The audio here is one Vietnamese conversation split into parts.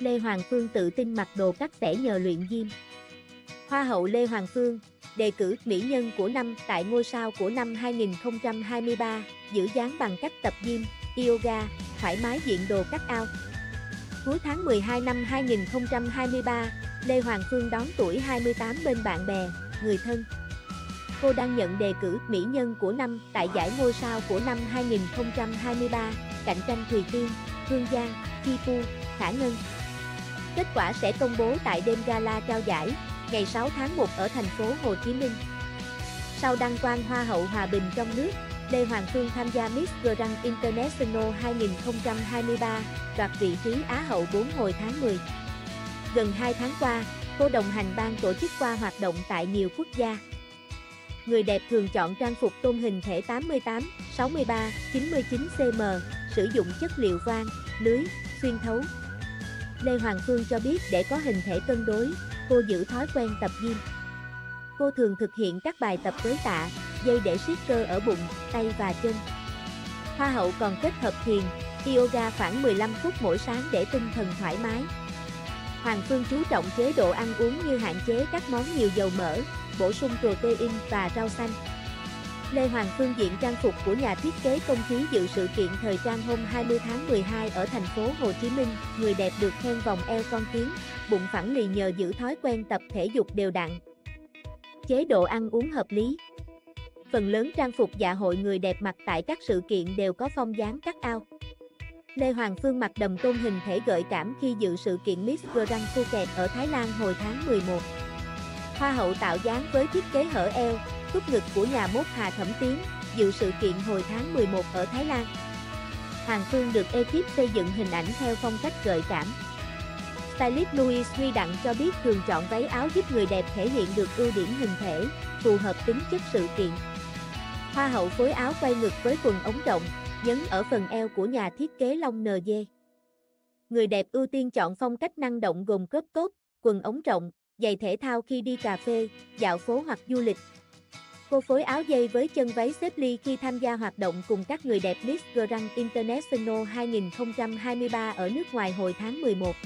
Lê Hoàng Phương tự tin mặc đồ cắt tẻ nhờ luyện diêm. Hoa hậu Lê Hoàng Phương, đề cử mỹ nhân của năm tại ngôi sao của năm 2023, giữ dáng bằng cách tập gym, yoga, thoải mái diện đồ cắt ao. Cuối tháng 12 năm 2023, Lê Hoàng Phương đón tuổi 28 bên bạn bè, người thân. Cô đang nhận đề cử mỹ nhân của năm tại giải ngôi sao của năm 2023, cạnh tranh Thùy Tiên, Hương Giang, Chi Phu, Khả Ngân. Kết quả sẽ công bố tại đêm gala trao giải, ngày 6 tháng 1 ở thành phố Hồ Chí Minh. Sau đăng quang Hoa hậu Hòa bình trong nước, Lê Hoàng Phương tham gia Miss Grand International 2023, đoạt vị trí Á hậu 4 hồi tháng 10. Gần 2 tháng qua, cô đồng hành ban tổ chức qua hoạt động tại nhiều quốc gia. Người đẹp thường chọn trang phục tôn hình thể 88, 63, 99 cm, sử dụng chất liệu vang, lưới, xuyên thấu. Lê Hoàng Phương cho biết để có hình thể cân đối, cô giữ thói quen tập gym. Cô thường thực hiện các bài tập với tạ, dây để siết cơ ở bụng, tay và chân. Hoa hậu còn kết hợp thiền, yoga khoảng 15 phút mỗi sáng để tinh thần thoải mái. Hoàng Phương chú trọng chế độ ăn uống như hạn chế các món nhiều dầu mỡ, bổ sung protein và rau xanh. Lê Hoàng Phương diện trang phục của nhà thiết kế công chí dự sự kiện thời trang hôm 20 tháng 12 ở thành phố Hồ Chí Minh, người đẹp được khen vòng eo con kiến, bụng phẳng lì nhờ giữ thói quen tập thể dục đều đặn. Chế độ ăn uống hợp lý Phần lớn trang phục dạ hội người đẹp mặc tại các sự kiện đều có phong dáng cắt ao. Lê Hoàng Phương mặc đầm tôn hình thể gợi cảm khi dự sự kiện Miss Grand Phuket ở Thái Lan hồi tháng 11. Hoa hậu tạo dáng với thiết kế hở eo, cúp ngực của nhà mốt Hà Thẩm Tiến, dự sự kiện hồi tháng 11 ở Thái Lan. Hàng Phương được ekip xây dựng hình ảnh theo phong cách gợi cảm. Stylist Louis Huy Đặng cho biết thường chọn váy áo giúp người đẹp thể hiện được ưu điểm hình thể, phù hợp tính chất sự kiện. Hoa hậu phối áo quay ngực với quần ống rộng, nhấn ở phần eo của nhà thiết kế Long NG. Người đẹp ưu tiên chọn phong cách năng động gồm crop top, quần ống rộng, giày thể thao khi đi cà phê, dạo phố hoặc du lịch. Cô phối áo dây với chân váy xếp ly khi tham gia hoạt động cùng các người đẹp Miss Grand International 2023 ở nước ngoài hồi tháng 11.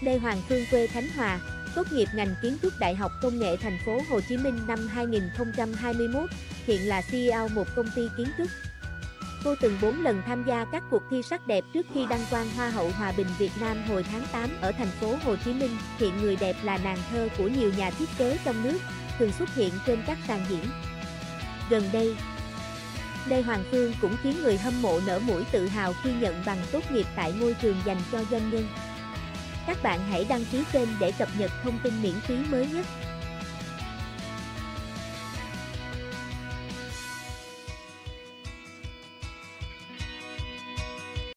Lê Hoàng Phương quê Khánh Hòa, tốt nghiệp ngành kiến trúc Đại học Công nghệ thành phố Hồ Chí Minh năm 2021, hiện là CEO một công ty kiến trúc. Cô từng 4 lần tham gia các cuộc thi sắc đẹp trước khi đăng quang Hoa hậu Hòa bình Việt Nam hồi tháng 8 ở thành phố Hồ Chí Minh. Hiện người đẹp là nàng thơ của nhiều nhà thiết kế trong nước, thường xuất hiện trên các sàn diễn. Gần đây, Lê Hoàng Phương cũng khiến người hâm mộ nở mũi tự hào khi nhận bằng tốt nghiệp tại ngôi trường dành cho doanh nhân. Các bạn hãy đăng ký kênh để cập nhật thông tin miễn phí mới nhất.